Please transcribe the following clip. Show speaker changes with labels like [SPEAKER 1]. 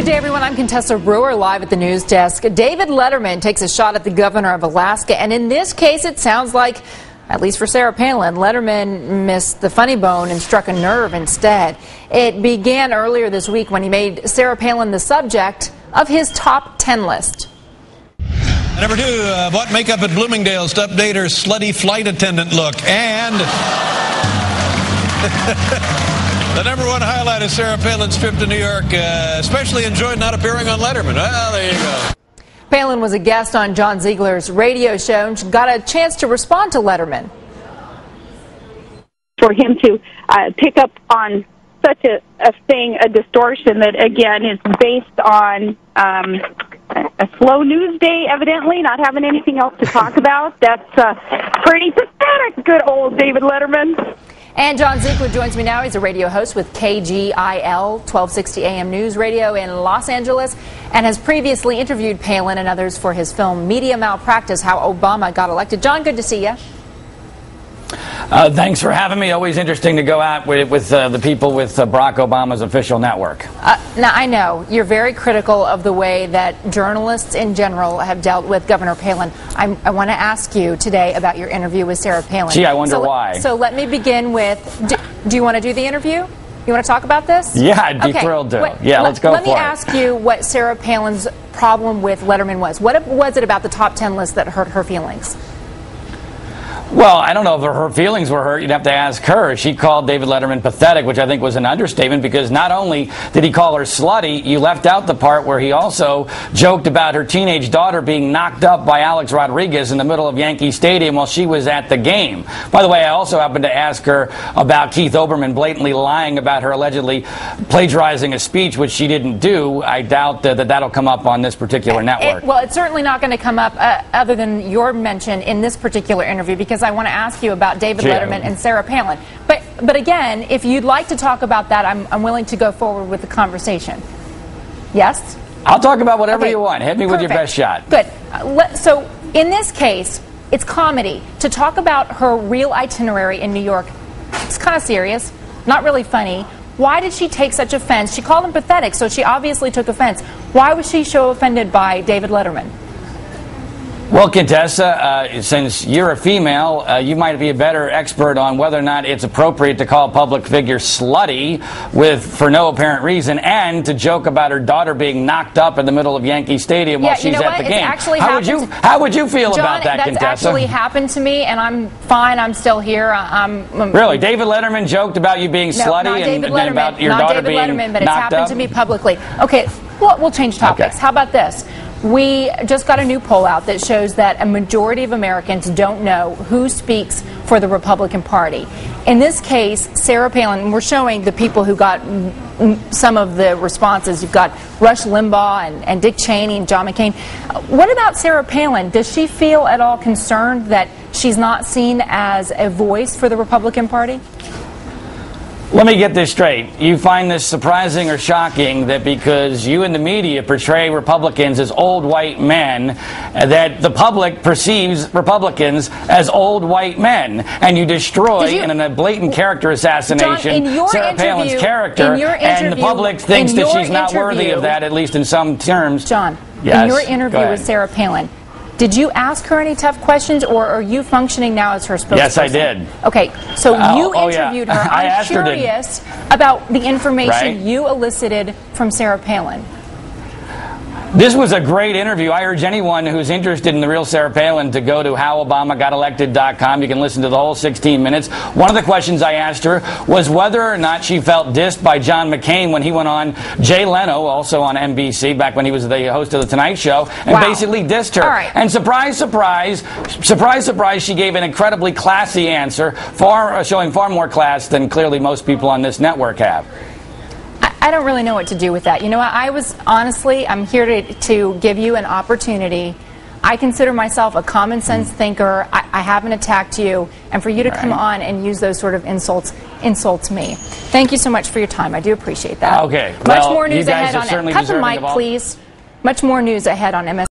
[SPEAKER 1] Good day, everyone. I'm Contessa Brewer, live at the news desk. David Letterman takes a shot at the governor of Alaska, and in this case, it sounds like, at least for Sarah Palin, Letterman missed the funny bone and struck a nerve instead. It began earlier this week when he made Sarah Palin the subject of his top 10 list.
[SPEAKER 2] Number two, uh, bought makeup at Bloomingdale's to update her slutty flight attendant look. And the number one highlight is Sarah Palin's trip to New York. Uh, especially enjoyed not appearing on Letterman. Well, there you go.
[SPEAKER 1] Palin was a guest on John Ziegler's radio show and she got a chance to respond to Letterman.
[SPEAKER 3] For him to uh, pick up on such a, a thing, a distortion that again is based on um, a slow news day, evidently, not having anything else to talk about. That's uh, pretty pathetic, good old David Letterman.
[SPEAKER 1] And John Ziegler joins me now. He's a radio host with KGIL 1260 AM News Radio in Los Angeles and has previously interviewed Palin and others for his film Media Malpractice How Obama Got Elected. John, good to see you.
[SPEAKER 4] Uh, thanks for having me. Always interesting to go out with, with uh, the people with uh, Barack Obama's official network.
[SPEAKER 1] Uh, now, I know you're very critical of the way that journalists in general have dealt with Governor Palin. I'm, i want to ask you today about your interview with Sarah Palin.
[SPEAKER 4] Gee, I wonder
[SPEAKER 1] so,
[SPEAKER 4] why.
[SPEAKER 1] So let me begin with do, do you want to do the interview? You want to talk about this?
[SPEAKER 4] Yeah, I'd be
[SPEAKER 1] okay.
[SPEAKER 4] thrilled to.
[SPEAKER 1] Wait,
[SPEAKER 4] yeah, let's go
[SPEAKER 1] let me
[SPEAKER 4] it.
[SPEAKER 1] ask you what Sarah Palin's problem with Letterman was. What was it about the top 10 list that hurt her feelings?
[SPEAKER 4] Well, I don't know if her feelings were hurt. You'd have to ask her. She called David Letterman pathetic, which I think was an understatement because not only did he call her slutty, you left out the part where he also joked about her teenage daughter being knocked up by Alex Rodriguez in the middle of Yankee Stadium while she was at the game. By the way, I also happened to ask her about Keith Olbermann blatantly lying about her allegedly plagiarizing a speech, which she didn't do. I doubt that, that that'll come up on this particular network.
[SPEAKER 1] It, well, it's certainly not going to come up uh, other than your mention in this particular interview because I want to ask you about David. Letterman and Sarah Palin. But but again, if you'd like to talk about that, I'm, I'm willing to go forward with the conversation. Yes?
[SPEAKER 4] I'll talk about whatever
[SPEAKER 1] Okay,
[SPEAKER 4] you want. Hit me with your best shot.
[SPEAKER 1] Good. Uh, let- so in this case, it's comedy. To talk about her real itinerary in New York, it's kind of serious, not really funny. Why did she take such offense? She called him pathetic, so she obviously took offense. Why was she so offended by David Letterman?
[SPEAKER 4] Well, Contessa, uh, since you're a female, uh, you might be a better expert on whether or not it's appropriate to call a public figure slutty with for no apparent reason, and to joke about her daughter being knocked up in the middle of Yankee Stadium while
[SPEAKER 1] Yeah,
[SPEAKER 4] she's
[SPEAKER 1] you know
[SPEAKER 4] at
[SPEAKER 1] what?
[SPEAKER 4] the
[SPEAKER 1] It's
[SPEAKER 4] game.
[SPEAKER 1] actually
[SPEAKER 4] how would you How would you feel
[SPEAKER 1] John,
[SPEAKER 4] about that,
[SPEAKER 1] that's
[SPEAKER 4] Contessa?
[SPEAKER 1] actually happened to me, and I'm fine. I'm still here. I'm, I'm
[SPEAKER 4] Really, David Letterman joked about you being
[SPEAKER 1] no,
[SPEAKER 4] slutty and, and about your
[SPEAKER 1] not
[SPEAKER 4] daughter
[SPEAKER 1] David
[SPEAKER 4] being
[SPEAKER 1] Letterman, but it's happened
[SPEAKER 4] up.
[SPEAKER 1] to me publicly. Okay, well, we'll change topics.
[SPEAKER 4] Okay.
[SPEAKER 1] How about this? We just got a new poll out that shows that a majority of Americans don't know who speaks for the Republican Party. In this case, Sarah Palin, we're showing the people who got some of the responses. You've got Rush Limbaugh and, and Dick Cheney and John McCain. What about Sarah Palin? Does she feel at all concerned that she's not seen as a voice for the Republican Party?
[SPEAKER 4] Let me get this straight. You find this surprising or shocking that because you and the media portray Republicans as old white men, uh, that the public perceives Republicans as old white men, and you destroy
[SPEAKER 1] you-
[SPEAKER 4] in a blatant character assassination
[SPEAKER 1] John,
[SPEAKER 4] Sarah Palin's character, and the public thinks that she's not worthy of that, at least in some terms.
[SPEAKER 1] John,
[SPEAKER 4] Yes,
[SPEAKER 1] in your interview with Sarah Palin, did you ask her any tough questions, or are you functioning now as her spokesperson?
[SPEAKER 4] Yes, I did.
[SPEAKER 1] Okay, so
[SPEAKER 4] Oh,
[SPEAKER 1] you
[SPEAKER 4] oh, yeah.
[SPEAKER 1] interviewed her.
[SPEAKER 4] I
[SPEAKER 1] I'm
[SPEAKER 4] asked her to-
[SPEAKER 1] curious about the information
[SPEAKER 4] Right.
[SPEAKER 1] you elicited from Sarah Palin.
[SPEAKER 4] This was a great interview. I urge anyone who's interested in the real Sarah Palin to go to howobamagotelected.com. You can listen to the whole 16 minutes. One of the questions I asked her was whether or not she felt dissed by John McCain when he went on Jay Leno, also on NBC, back when he was the host of The Tonight Show, and
[SPEAKER 1] Wow.
[SPEAKER 4] basically dissed her.
[SPEAKER 1] Right.
[SPEAKER 4] And surprise, surprise, surprise, surprise, she gave an incredibly classy answer, far showing far more class than clearly most people on this network have.
[SPEAKER 1] I, don't really know what to do with that. You know what? I was honestly, I'm here to, to give you an opportunity. I consider myself a common sense thinker. I, I haven't attacked you, and for you to come on and use those sort of insults insults me. Thank you so much for your time. I do appreciate that.
[SPEAKER 4] Okay.
[SPEAKER 1] Much
[SPEAKER 4] Well,
[SPEAKER 1] more news ahead on Cut the mic, please. Much more news ahead on MS.